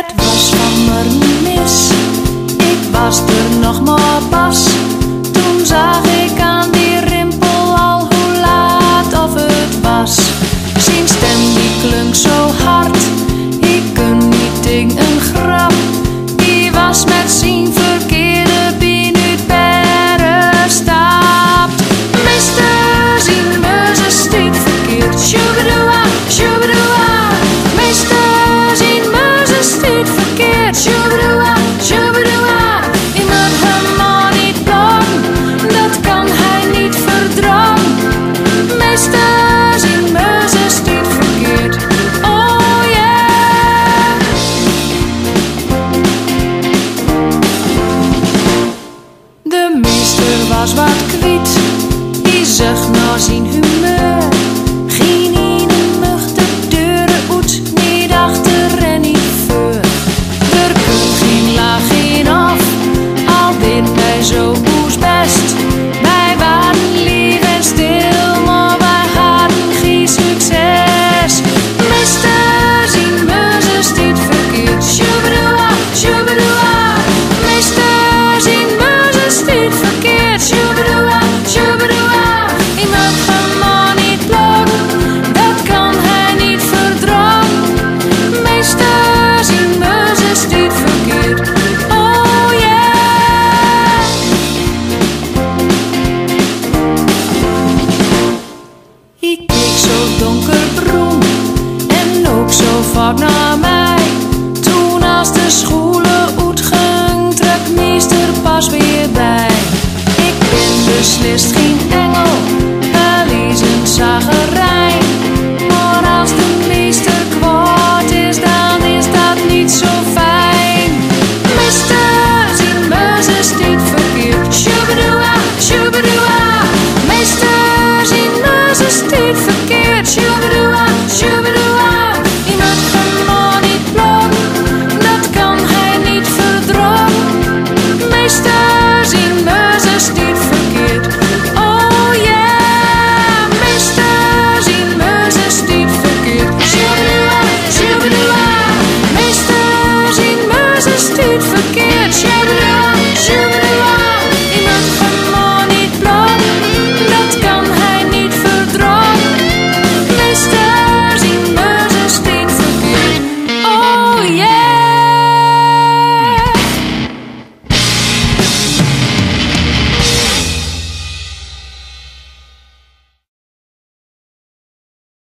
Het was van mis, ik was er nog maar bij. was wat kwiet, die zucht naar zijn humor. Zo donkerbroen en ook zo vaak naar mij. forget your love.